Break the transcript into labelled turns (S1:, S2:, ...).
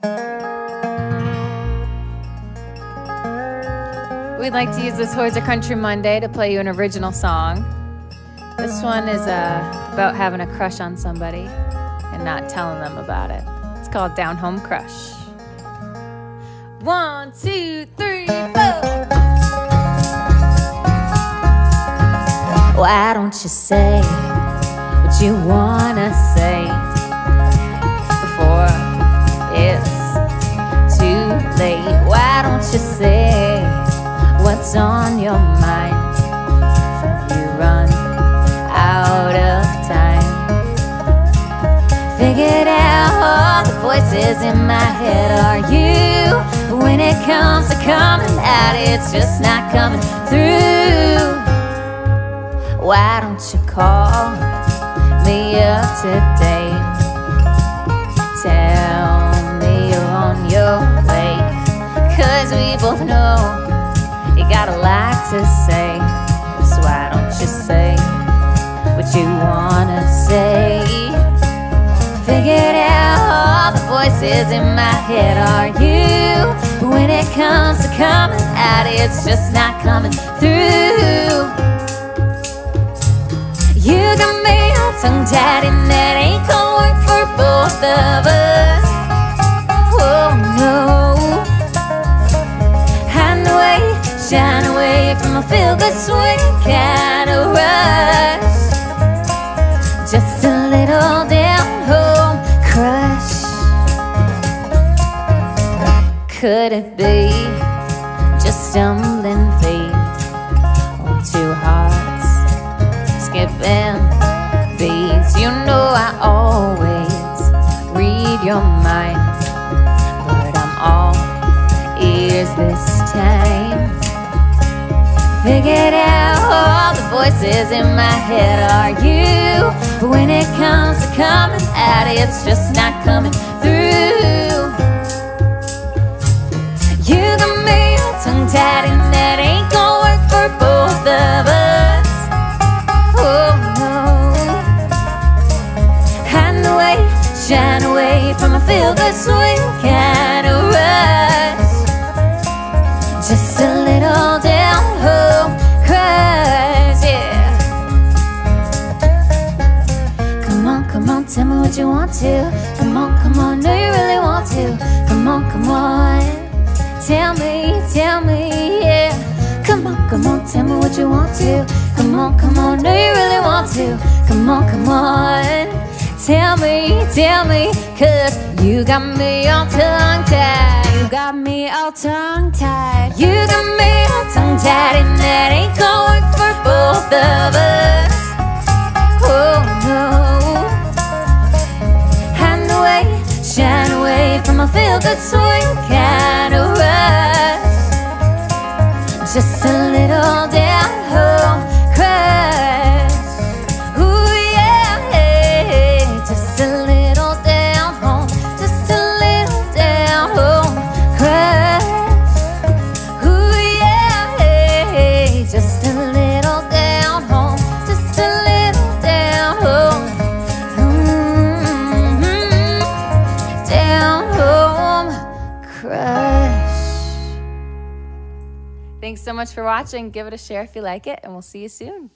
S1: We'd like to use this Hoyser Country Monday to play you an original song. This one is uh, about having a crush on somebody and not telling them about it. It's called Down Home Crush. One, two, three, four.
S2: Why don't you say what you wanna say voices in my head are you. When it comes to coming out, it's just not coming through. Why don't you call me up today? Tell me you're on your way. Cause we both know you got a lot to say. So why don't you say what you wanna say? Figured out all the voices in my head are you. When it comes to coming out, it's just not coming through. You got me all tongue tied and that ain't gonna work for both of us. Oh no. Hide away, shine away from a feel good swing kind Could it be just stumbling feet or two hearts? skipping beats. You know I always read your mind, but I'm all ears this time. Figured out all the voices in my head are you, but when it comes to coming out, it's just not coming through. All and that ain't gonna work for both of us. Oh no. Hide away, shine away from a feel good swing kind of rush. Just a little down home crush, yeah. Come on, come on, tell me what you want to. Come on, come on, know you really want to. Come on, come on Tell me, tell me, yeah. Come on, come on, tell me what you want to. Come on, come on, know you really want to. Come on, come on. Tell me, tell me Cause you got me all tongue-tied You got me all tongue-tied You got me all tongue-tied And that ain't gonna work for both of us. Oh no. Hide away, shine away From a feel-good swing kind of
S1: Thanks so much for watching. Give it a share if you like it, and we'll see you soon.